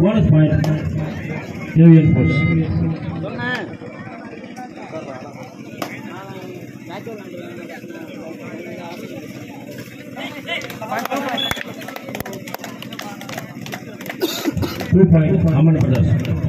Bonus point, Avian Force. Two point, Aman Brothers.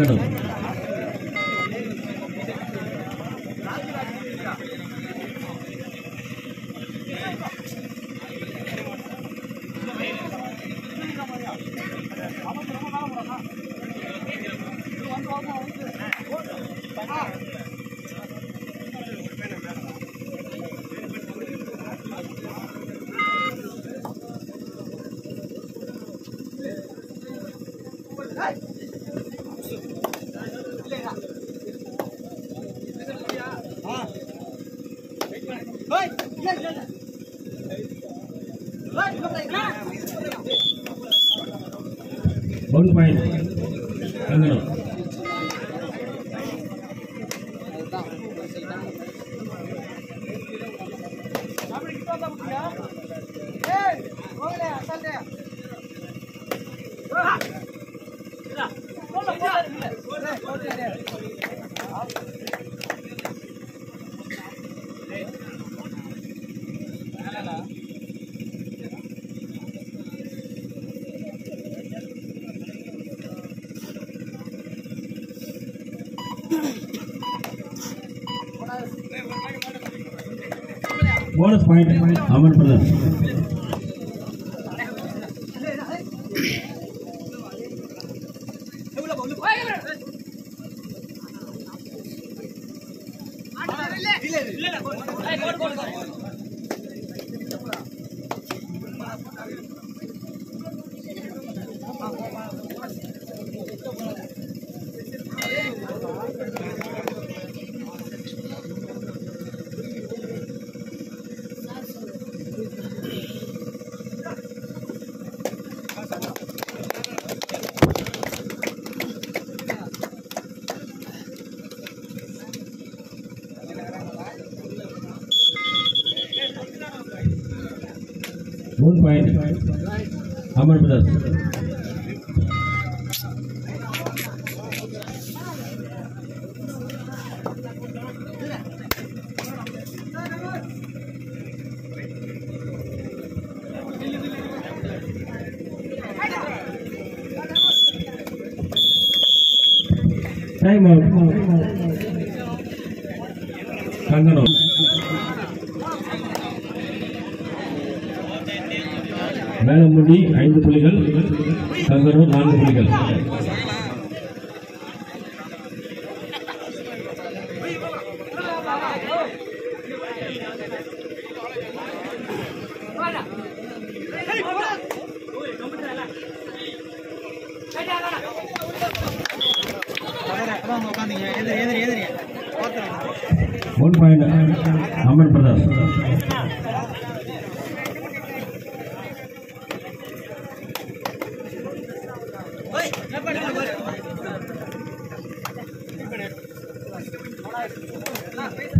una nota. भन्नु पाएन bonus point Aman brother Time out. Kanganur. Melamudi ஐந்து புள்ளிகள் கங்கனூர் நான்கு புள்ளிகள்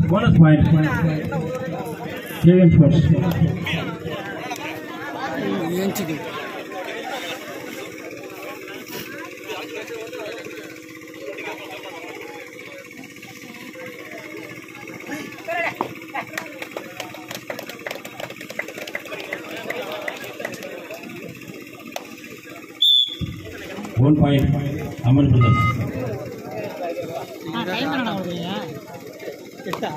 Bonus point. Seven first. எட்டா?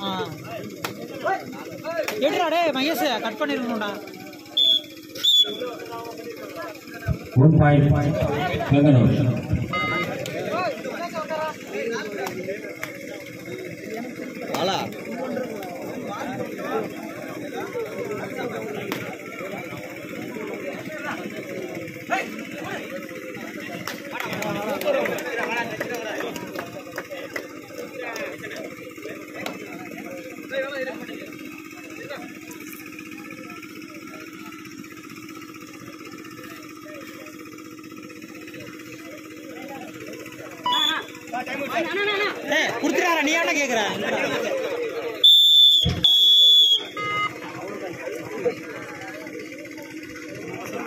ஆ. எடுடா டே மகேஷ் கட் பண்ணிருக்கணும்டா. ஒன் பாயிண்ட்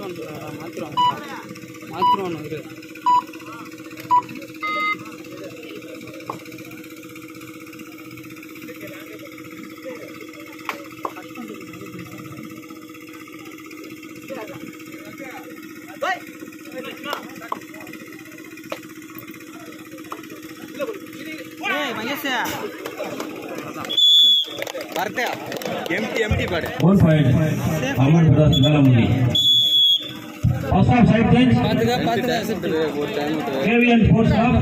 ಮಾತ್ರ ಮಾತ್ರ ಮಾತ್ರ ಅಂದರೆ ಬರ್ತೆ ಎಂಟಿ ಎಂಟಿ ಬಾಡೆ ಅಮರ್ ಪ್ರಸಾದ್ ಸುಧಾರಾಮುನಿ और साहब side change heavy and four साहब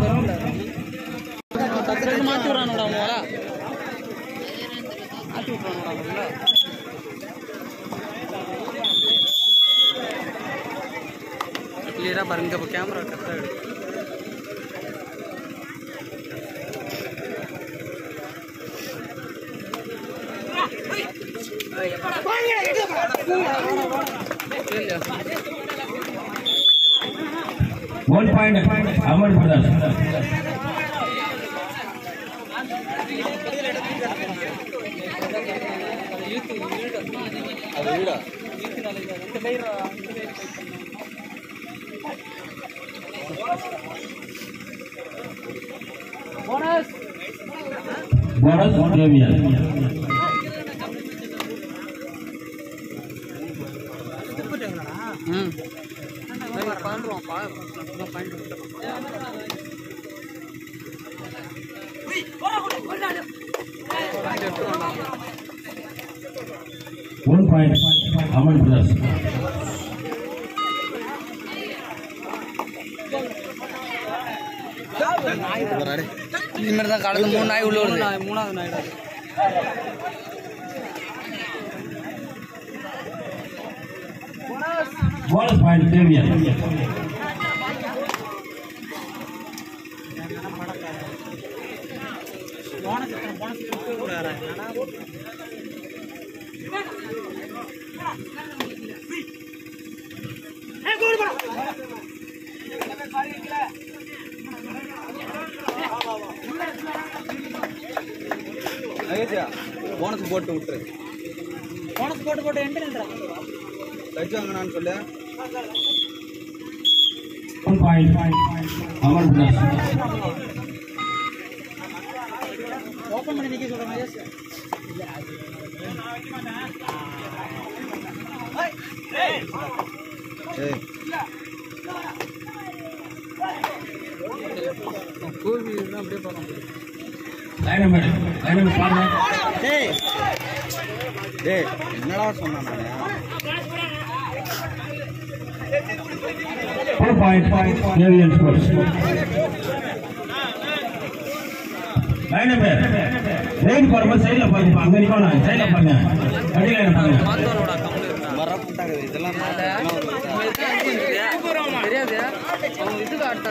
ಕ್ಲಿಯರ ಬರಂಗ ಕ್ಯಾಮ್ರಾ ಕತ್ತಾಡಿ ಎಪ್ಪಡ ಹೋಗಿ ಎಪ್ಪಡ ಹೋಗಿ One point, Amar Pradhan. Bonus. Bonus. Bonus. Point Amar பிரதாஸ் இதுமாரி தான் கடந்த மூணு நாய் உள்ள வருது. மூணாவது நாய் bonus point KVN bonus bonus கொடுக்குறாரா bonus போட்டு விட்டுரு. போனஸ் போட்டு போட்டு என்ட்ரா கழிச்சு வாங்கினான்னு சொல்லு. ஓப்பன் பண்ணி நிக்க சொல்ற கோவில் தான் அப்படியே பார்க்கலாம் டைனமேட் டைனமேட் பாருங்க டேய் டேய் என்னடா சொன்னேன் ரைட் பாருங்க சைடில் பாருங்க அங்கே நிற்கணும் சைடில் பாருங்க அடியில் பாருங்க வரப்பட்டாங்க இதெல்லாம் அவங்க இதுக்கு ஆட்டா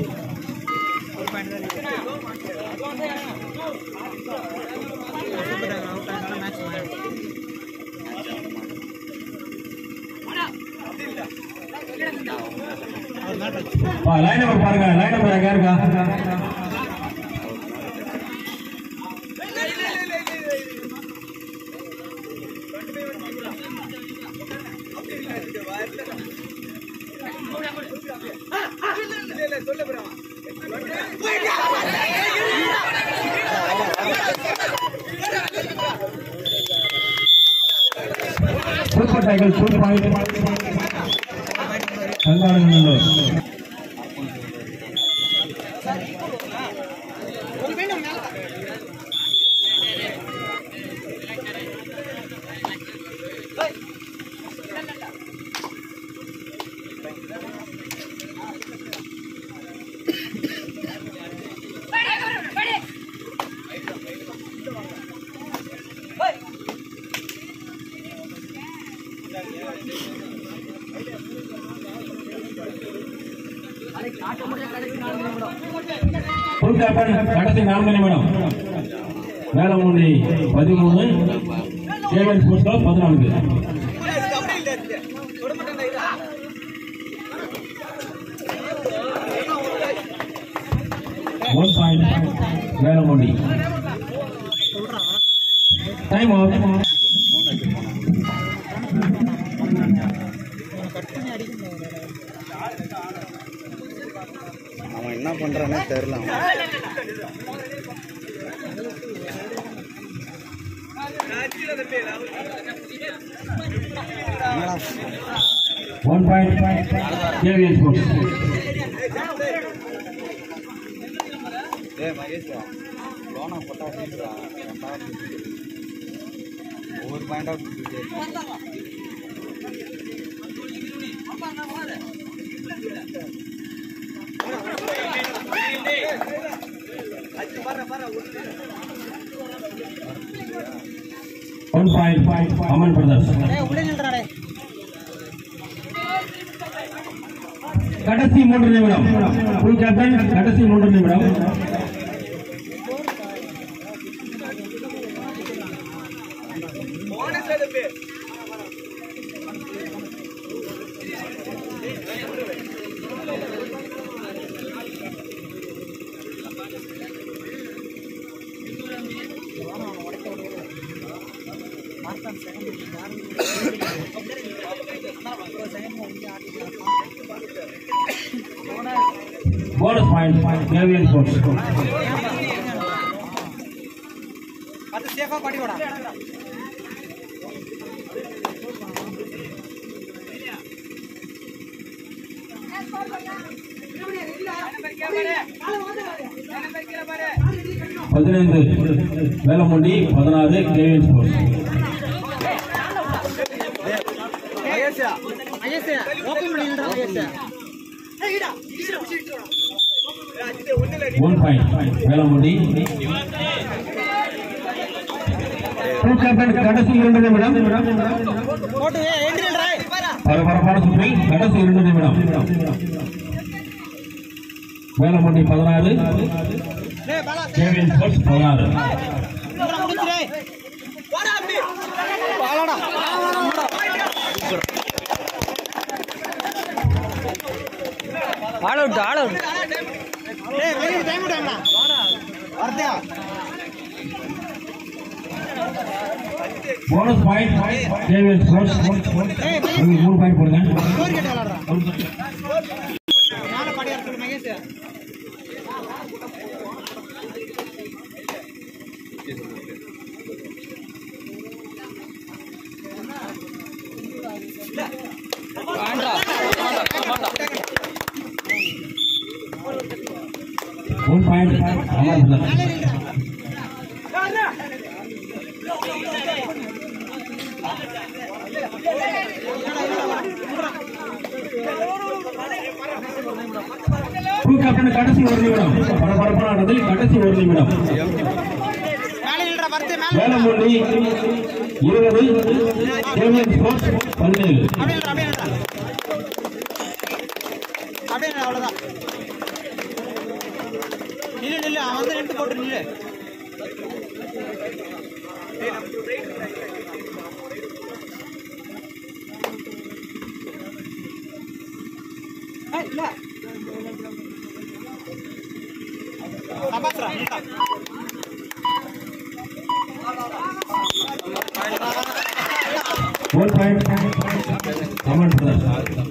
லைன் நம்பர் பாருங்க லைன் நம்பர் எங்க இருக்கா? Super tiger two point கங்காளங்கல்லூர் full captain கடைசி நான்கு நிமிடம். வேளமுண்டி பதிமூணு ஏவன் ஸ்போர்ட்ஸ் கிளப் பதினான்கு. One point Velamundi time out cut என்ன அவன். என்னடா ஒன் பாயிண்ட் ஏவிஎன் ஸ்போர்ட்ஸ் ஏய் மகேஷ் லோனா போட்டா ஒவ்வொரு பாயிண்டா ஒன் பாயிண்ட் அமன் பிரதர்ஸ் கடைசி மூன்று நிமிடம். ஃபுல் கேப்டன் கடைசி மூன்று நிமிடம் போனஸ் பாயிண்ட் ஏவிஎன் ஸ்போர்ட்ஸ் அது சேஃபா பாடி வாடா. பதினைந்து வேலமுண்டி பதினாறு கேவிஎன் ஸ்போர்ட்ஸ் ஐஎஸ் ஓபன் பண்ணி நில்றா ஐஎஸ் ஒன் பாயிண்ட் கடைசி இரண்டு நிமிடம். பரபரப்பான சுற்றில் கடைசி இரண்டு நிமிடம். வேலமுண்டி பதினாறு. பதினாறு. நில்றா முடிச்சிரே out out. Bonus point KVN sports மூணு பாயிண்ட் போடுங்க. கடைசி ஒரு நிமிடம். பரபரப்பானதில் கடைசி ஒரு நிமிடம் வேலமொழி இருபது பதினேழு ಆಂಧ್ರ ಎಂಟು ಕೊಟ್ಟು ನೀವೇ ಇಲ್ಲ One point, Aman Brothers.